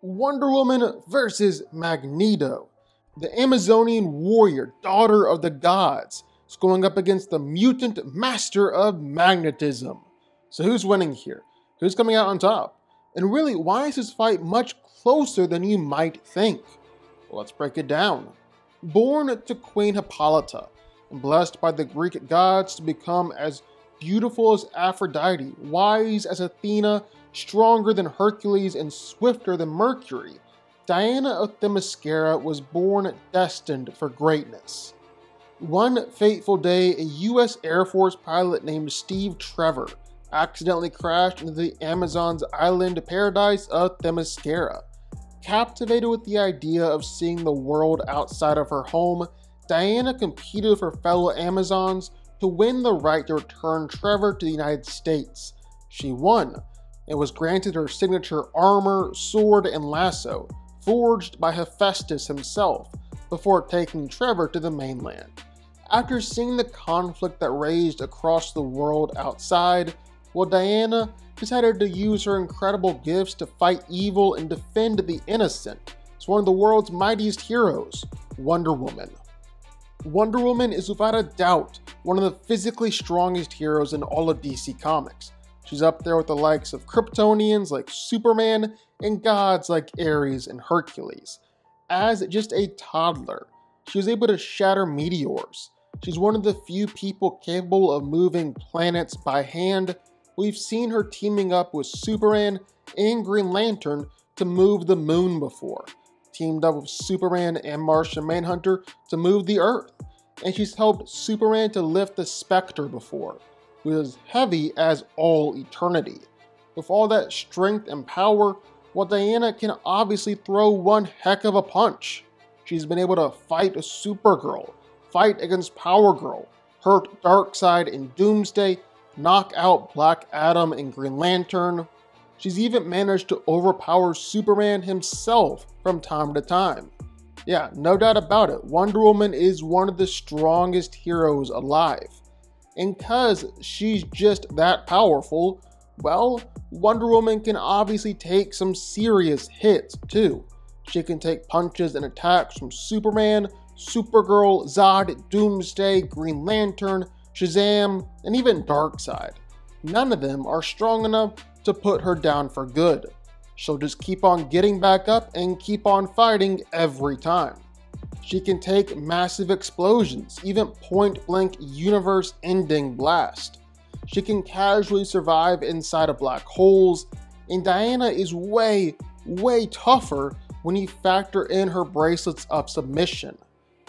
Wonder Woman versus Magneto. The Amazonian warrior, daughter of the gods, is going up against the mutant master of magnetism. So who's winning here? Who's coming out on top? And really, why is this fight much closer than you might think? Well, let's break it down. Born to Queen Hippolyta, and blessed by the Greek gods to become as beautiful as Aphrodite, wise as Athena, stronger than Hercules, and swifter than Mercury, Diana of Themyscira was born destined for greatness. One fateful day, a U.S. Air Force pilot named Steve Trevor accidentally crashed into the Amazon's island paradise of Themyscira. Captivated with the idea of seeing the world outside of her home, Diana competed with her fellow Amazons to win the right to return Trevor to the United States. She won and was granted her signature armor, sword, and lasso, forged by Hephaestus himself, before taking Trevor to the mainland. After seeing the conflict that raged across the world outside, well, Diana decided to use her incredible gifts to fight evil and defend the innocent. It's one of the world's mightiest heroes, Wonder Woman. Wonder Woman is without a doubt one of the physically strongest heroes in all of DC Comics. She's up there with the likes of Kryptonians like Superman and gods like Ares and Hercules. As just a toddler, she was able to shatter meteors. She's one of the few people capable of moving planets by hand. We've seen her teaming up with Superman and Green Lantern to move the moon before teamed up with Superman and Martian Manhunter to move the Earth, and she's helped Superman to lift the Spectre before, is heavy as all eternity. With all that strength and power, well, Diana can obviously throw one heck of a punch. She's been able to fight a Supergirl, fight against Power Girl, hurt Darkseid and Doomsday, knock out Black Adam and Green Lantern, She's even managed to overpower Superman himself from time to time. Yeah, no doubt about it, Wonder Woman is one of the strongest heroes alive. And because she's just that powerful, well, Wonder Woman can obviously take some serious hits too. She can take punches and attacks from Superman, Supergirl, Zod, Doomsday, Green Lantern, Shazam, and even Darkseid. None of them are strong enough to put her down for good. She'll just keep on getting back up and keep on fighting every time. She can take massive explosions, even point blank universe ending blast. She can casually survive inside of black holes, and Diana is way, way tougher when you factor in her bracelets of submission.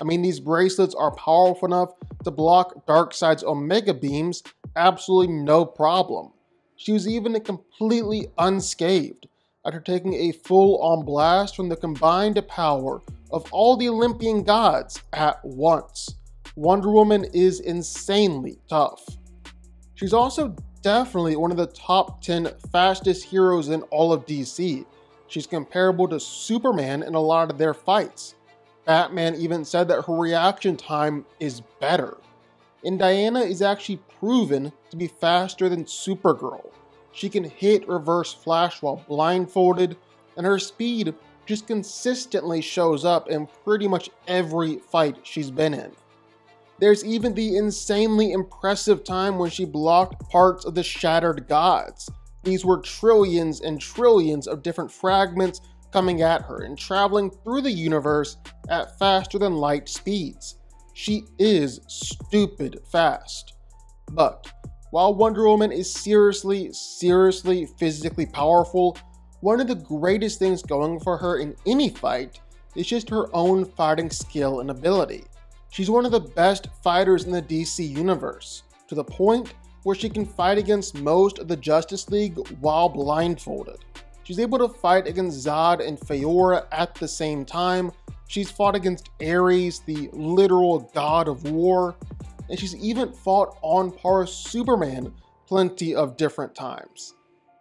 I mean, these bracelets are powerful enough to block Darkseid's Omega beams absolutely no problem. She was even completely unscathed after taking a full on blast from the combined power of all the Olympian gods at once. Wonder Woman is insanely tough. She's also definitely one of the top 10 fastest heroes in all of DC. She's comparable to Superman in a lot of their fights. Batman even said that her reaction time is better and Diana is actually proven to be faster than Supergirl. She can hit reverse flash while blindfolded, and her speed just consistently shows up in pretty much every fight she's been in. There's even the insanely impressive time when she blocked parts of the Shattered Gods. These were trillions and trillions of different fragments coming at her and traveling through the universe at faster than light speeds. She is stupid fast. But while Wonder Woman is seriously, seriously physically powerful, one of the greatest things going for her in any fight is just her own fighting skill and ability. She's one of the best fighters in the DC universe, to the point where she can fight against most of the Justice League while blindfolded. She's able to fight against Zod and Faora at the same time, She's fought against Ares, the literal god of war, and she's even fought on par Superman plenty of different times.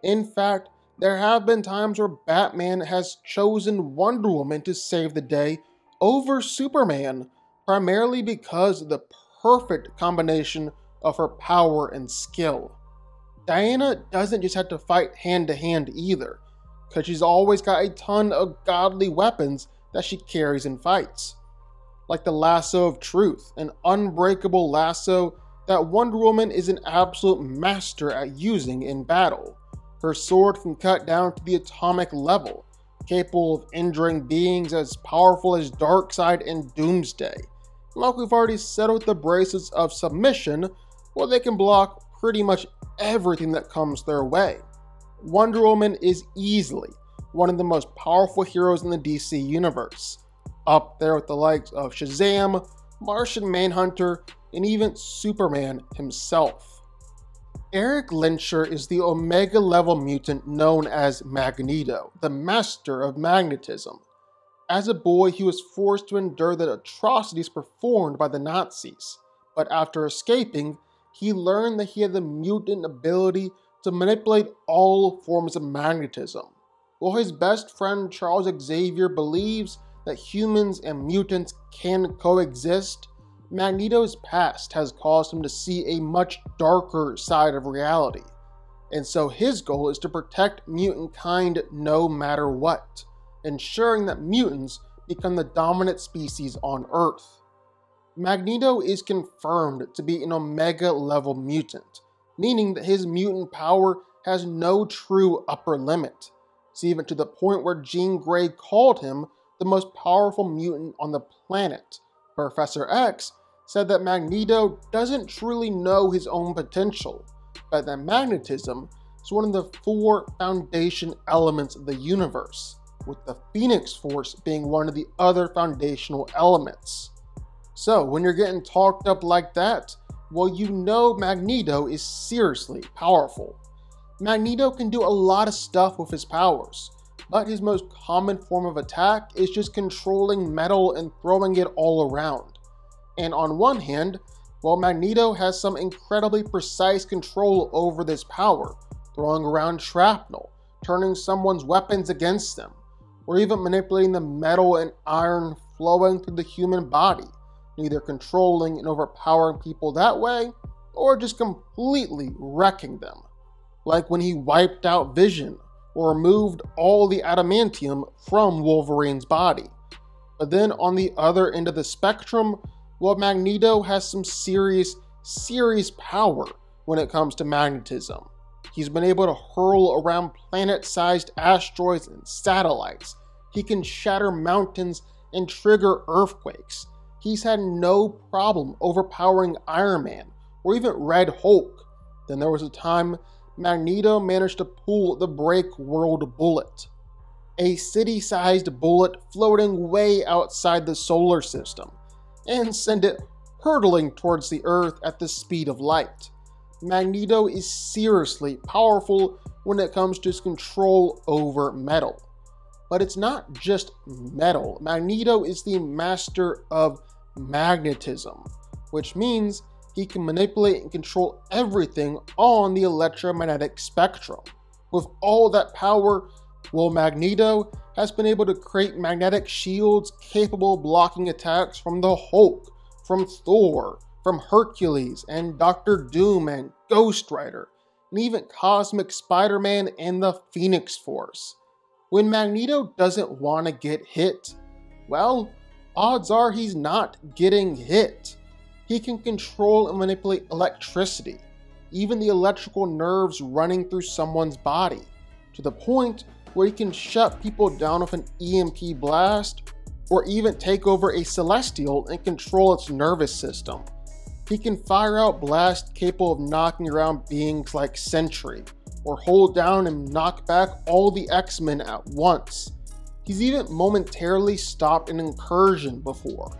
In fact, there have been times where Batman has chosen Wonder Woman to save the day over Superman, primarily because of the perfect combination of her power and skill. Diana doesn't just have to fight hand to hand either. because she's always got a ton of godly weapons that she carries in fights. Like the lasso of truth, an unbreakable lasso that Wonder Woman is an absolute master at using in battle. Her sword can cut down to the atomic level, capable of injuring beings as powerful as Darkseid and Doomsday. Like we've already settled the braces of submission, well, they can block pretty much everything that comes their way. Wonder Woman is easily one of the most powerful heroes in the DC universe, up there with the likes of Shazam, Martian Manhunter, and even Superman himself. Erik Lehnsherr is the Omega level mutant known as Magneto, the master of magnetism. As a boy, he was forced to endure the atrocities performed by the Nazis, but after escaping, he learned that he had the mutant ability to manipulate all forms of magnetism. While his best friend Charles Xavier believes that humans and mutants can coexist, Magneto's past has caused him to see a much darker side of reality. And so his goal is to protect mutant kind no matter what, ensuring that mutants become the dominant species on Earth. Magneto is confirmed to be an Omega level mutant, meaning that his mutant power has no true upper limit. It's even to the point where Jean Grey called him the most powerful mutant on the planet. Professor X said that Magneto doesn't truly know his own potential, but that magnetism is one of the four foundation elements of the universe, with the Phoenix Force being one of the other foundational elements. So, when you're getting talked up like that, well, you know Magneto is seriously powerful. Magneto can do a lot of stuff with his powers, but his most common form of attack is just controlling metal and throwing it all around. And on one hand, while Magneto has some incredibly precise control over this power, throwing around shrapnel, turning someone's weapons against them, or even manipulating the metal and iron flowing through the human body, neither controlling and overpowering people that way, or just completely wrecking them. Like when he wiped out Vision, removed all the adamantium from Wolverine's body. But then on the other end of the spectrum, well, Magneto has some serious, serious power when it comes to magnetism. He's been able to hurl around planet sized asteroids and satellites. He can shatter mountains and trigger earthquakes. He's had no problem overpowering Iron Man or even Red Hulk. Then there was a time Magneto managed to pull the Break World Bullet, a city sized bullet floating way outside the solar system and send it hurtling towards the Earth at the speed of light. Magneto is seriously powerful when it comes to his control over metal. But it's not just metal. Magneto is the master of magnetism, which means he can manipulate and control everything on the electromagnetic spectrum. With all that power, well, Magneto has been able to create magnetic shields capable of blocking attacks from the Hulk, from Thor, from Hercules, and Doctor Doom and Ghost Rider, and even Cosmic Spider Man and the Phoenix Force. When Magneto doesn't want to get hit, well, odds are he's not getting hit. He can control and manipulate electricity, even the electrical nerves running through someone's body, to the point where he can shut people down with an EMP blast, or even take over a celestial and control its nervous system. He can fire out blasts capable of knocking around beings like Sentry, or hold down and knock back all the X Men at once. He's even momentarily stopped an incursion before,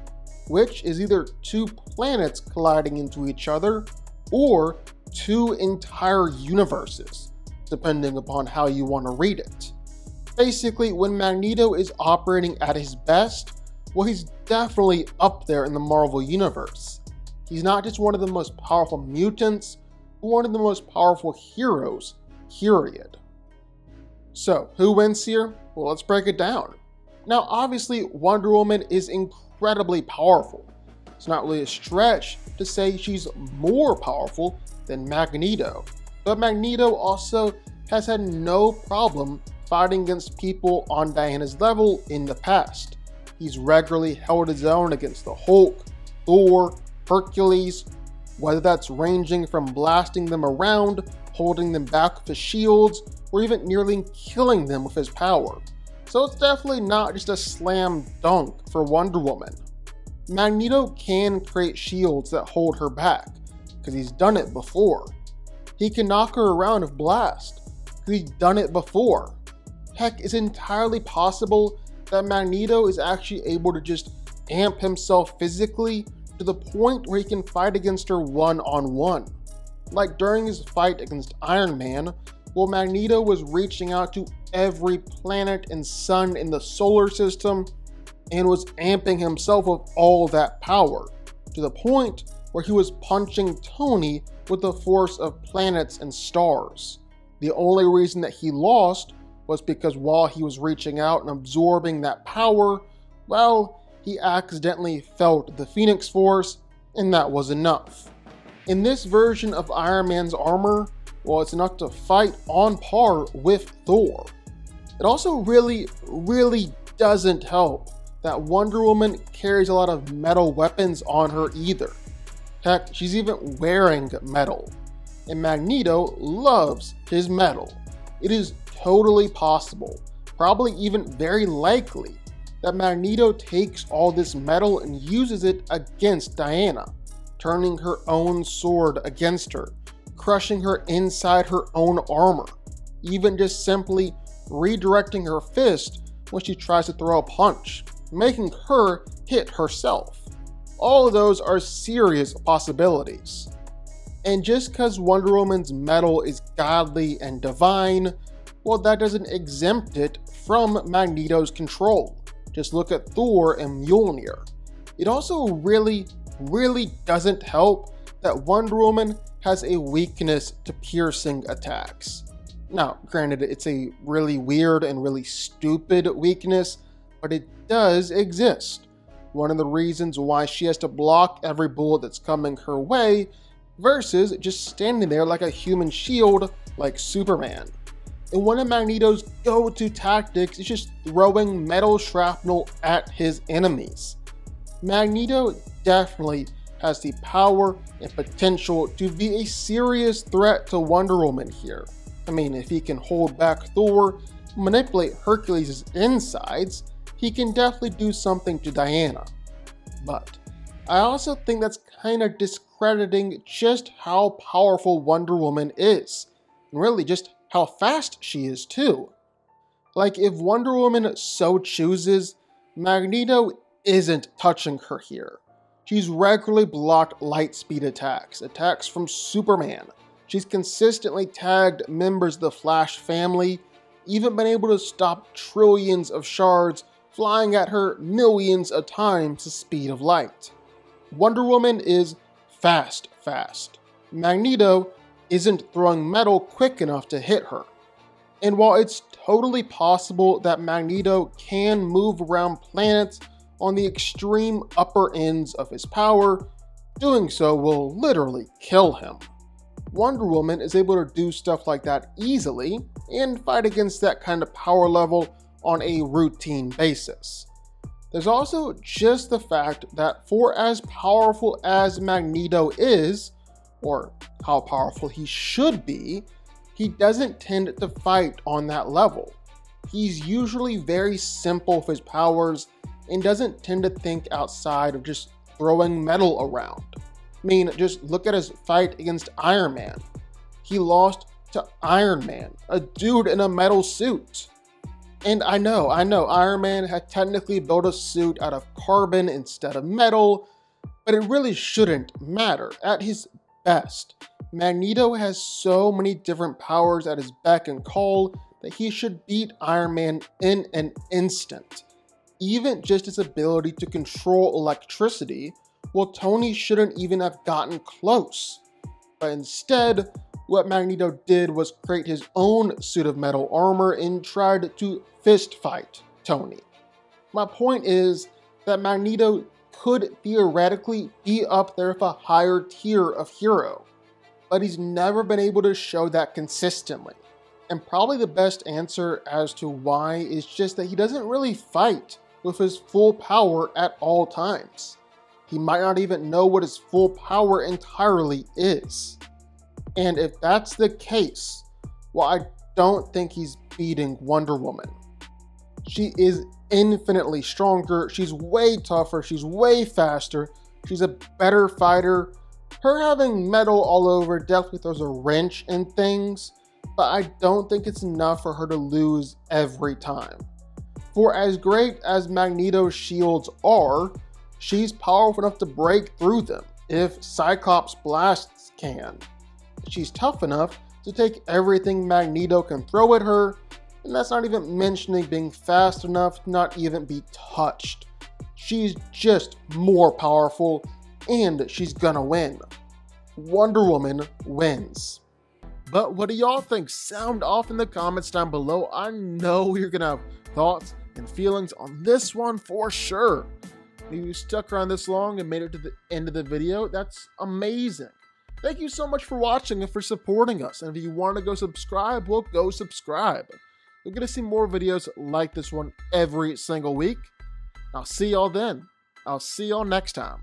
which is either two planets colliding into each other or two entire universes, depending upon how you want to read it. Basically, when Magneto is operating at his best, well, he's definitely up there in the Marvel Universe. He's not just one of the most powerful mutants, but one of the most powerful heroes, period. So, who wins here? Well, let's break it down. Now, obviously, Wonder Woman is incredibly powerful. It's not really a stretch to say she's more powerful than Magneto, but Magneto also has had no problem fighting against people on Diana's level in the past. He's regularly held his own against the Hulk, Thor, Hercules, whether that's ranging from blasting them around, holding them back with his shields, or even nearly killing them with his power. So it's definitely not just a slam dunk for Wonder Woman. Magneto can create shields that hold her back, because he's done it before. He can knock her around with blast, because he's done it before. Heck, it's entirely possible that Magneto is actually able to just amp himself physically to the point where he can fight against her one on one. Like during his fight against Iron Man, while Magneto was reaching out to every planet and sun in the solar system and was amping himself with all that power, to the point where he was punching Tony with the force of planets and stars. The only reason that he lost was because while he was reaching out and absorbing that power, well, he accidentally felt the Phoenix Force, and that was enough. In this version of Iron Man's armor, well, it's enough to fight on par with Thor. It also really, really doesn't help that Wonder Woman carries a lot of metal weapons on her either. Heck, she's even wearing metal. And Magneto loves his metal. It is totally possible, probably even very likely, that Magneto takes all this metal and uses it against Diana, turning her own sword against her, crushing her inside her own armor, even just simply redirecting her fist when she tries to throw a punch, making her hit herself. All of those are serious possibilities. And just because Wonder Woman's metal is godly and divine, well, that doesn't exempt it from Magneto's control. Just look at Thor and Mjolnir. It also really, really doesn't help that Wonder Woman has a weakness to piercing attacks. Now, granted, it's a really weird and really stupid weakness, but it does exist. One of the reasons why she has to block every bullet that's coming her way versus just standing there like a human shield like Superman. And one of Magneto's go to tactics is just throwing metal shrapnel at his enemies. Magneto definitely has the power and potential to be a serious threat to Wonder Woman here. I mean, if he can hold back Thor, manipulate Hercules' insides, he can definitely do something to Diana. But I also think that's kind of discrediting just how powerful Wonder Woman is, and really just how fast she is too. Like if Wonder Woman so chooses, Magneto isn't touching her here. She's regularly blocked light speed attacks, attacks from Superman. She's consistently tagged members of the Flash family, even been able to stop trillions of shards flying at her millions of times the speed of light. Wonder Woman is fast, fast. Magneto isn't throwing metal quick enough to hit her. And while it's totally possible that Magneto can move around planets on the extreme upper ends of his power, doing so will literally kill him. Wonder Woman is able to do stuff like that easily and fight against that kind of power level on a routine basis. There's also just the fact that for as powerful as Magneto is, or how powerful he should be, he doesn't tend to fight on that level. He's usually very simple with his powers and doesn't tend to think outside of just throwing metal around. I mean, just look at his fight against Iron Man. He lost to Iron Man, a dude in a metal suit. And I know, I know, Iron Man had technically built a suit out of carbon instead of metal, but it really shouldn't matter. At his best. Magneto has so many different powers at his beck and call that he should beat Iron Man in an instant. Even just his ability to control electricity, well, Tony shouldn't even have gotten close. But instead, what Magneto did was create his own suit of metal armor and tried to fist fight Tony. My point is that Magneto could theoretically be up there with a higher tier of hero, but he's never been able to show that consistently. And probably the best answer as to why is just that he doesn't really fight with his full power at all times. He might not even know what his full power entirely is. And if that's the case, well, I don't think he's beating Wonder Woman. She is infinitely stronger, she's way tougher, she's way faster, she's a better fighter. Her having metal all over definitely throws a wrench in things, but I don't think it's enough for her to lose every time. For as great as Magneto's shields are, she's powerful enough to break through them if Cyclops blasts can. She's tough enough to take everything Magneto can throw at her, and that's not even mentioning being fast enough to not even be touched. She's just more powerful, and she's gonna win. Wonder Woman wins. But what do y'all think? Sound off in the comments down below. I know you're gonna have thoughts and feelings on this one for sure. If you stuck around this long and made it to the end of the video, that's amazing. Thank you so much for watching and for supporting us. And if you want to go subscribe, well, go subscribe. You're going to see more videos like this one every single week. I'll see y'all then. I'll see y'all next time.